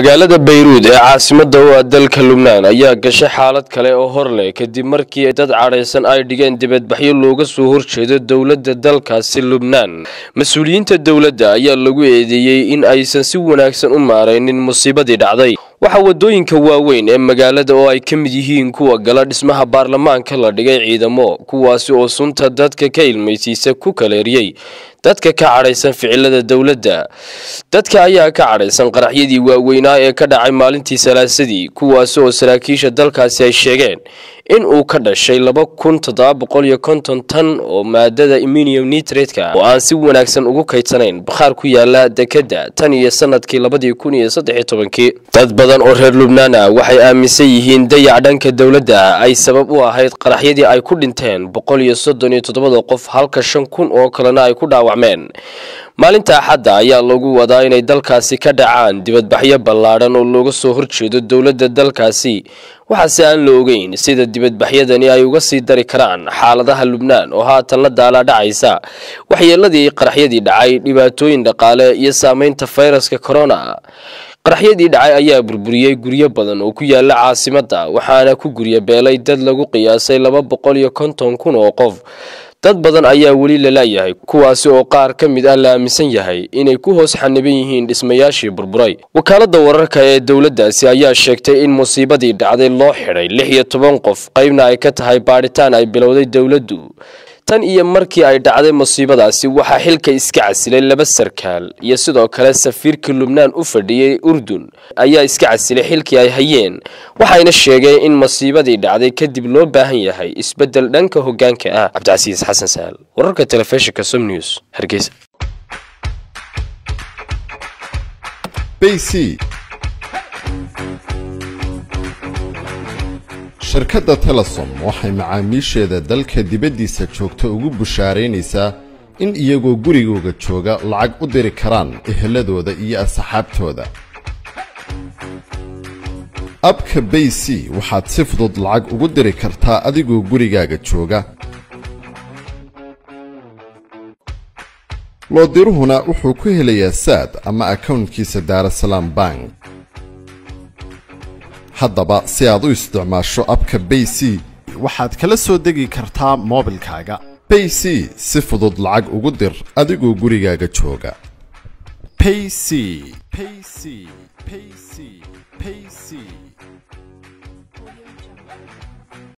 magaalada bayruud ee caasimada u ah dalka lubnaan ayaa gashay xaalad kale oo hor leh kadib markii dad cadhaysan ay dhigeen dibadbaxyo looga soo horjeedo dowladda dalkaasi lubnaan. Mas'uuliyiinta dowladda ayaa lagu eedeeyey in aysan si wanaagsan u maaraynin musiibadii dhacday waxaa waddooyinka waaweyn ee magaalada oo ay ka mid yihiin kuwa gala dhismaha baarlamaanka la dhigay ciidamo kuwaasi oo sunta dadka ka ilmaysiisa ku kaleeriyey dadka ka cadhaysan ficilada dowladda. Dadka ayaa ka cadhaysan qaraxyadii waaweynaa ee ka dhacay maalintii salaasadii kuwaasi oo saraakiisha dalkaasi ay sheegeen in uu ka dhashay laba kun toddoba boqol iyo konton tan oo maadada iminium nitretka oo aan si wanaagsan ugu kaydsanayn bakhaar ku yaalla dekedda tan iyo sannadkii labadii kun iyo saddexiyo tobankii. Dad badan oo reer lubnaan ah waxay aaminsan yihiin dayac dhanka dowladda. Ay sabab u ahayd qaraxyadii ay ku dhinteen boqol iyo soddon iyo toddobada qof halka shan kun oo kalena ay ku dhaawacmeen maalinta axadda ayaa lagu wadaa inay dalkaasi ka dhacaan dibadbaxyo ballaadhan oo looga soo horjeedo dowladda dalkaasi. Waxaase aan la ogeyn sida dibadbaxyadani ay uga sii dari karaan xaaladaha lubnaan oo haatan la daalaa dhacaysa. Waxyeeladii qaraxyadii dhacay dhibaatooyin dhaqaale iyo saameynta fayraska corona. Qaraxyadii dhacay ayaa burburiyey guryo badan oo ku yaalla caasimadda waxaana ku gurya beelay dad lagu qiyaasay laba boqol iyo konton kun oo qof dad badan ayaa weli lalayahay kuwaasi oo qaar ka mid ah la aaminsan yahay inay ku hoos xaniban yihiin dhismayaashii burburay. Wakaaladda wararka ee dowladdaasi ayaa sheegtay in musiibadii dhacday loo xidhay lix iyo toban qof qaybna ay ka tahay baadhitaan ay bilowday dowladdu tan iyo markii ay dhacday musiibadaasi waxaa xilka iska casilay laba sarkaal iyo sidoo kale safiirkii lubnaan u fadhiyey urdun ayaa iska casilay xilkii ay hayeen. Waxayna sheegeen in musiibadii dhacday kadib loo baahan yahay isbeddel dhanka hoggaanka ah. Cabdicasiis xasan sahal wararka telefishinka som news hargeysa shirkadda telesom waxay macaamiisheeda dalka dibaddiisa joogta ugu bushaaraynaysaa in iyagoo gurigooga jooga lacag u diri karaan eheladooda iyo asxaabtooda. Abka bay c waxaad si fudud lacag ugu diri kartaa adigoo gurigaaga jooga. Loodiruhuna wuxuu ku helayaa saad ama akawntkiisa daarasalaam bank haddaba si aad u isticmaasho abka bay c waxaad kala soo degi kartaa moobilkaaga. Bay c si fudud lacag ugu dir adigoo gurigaaga jooga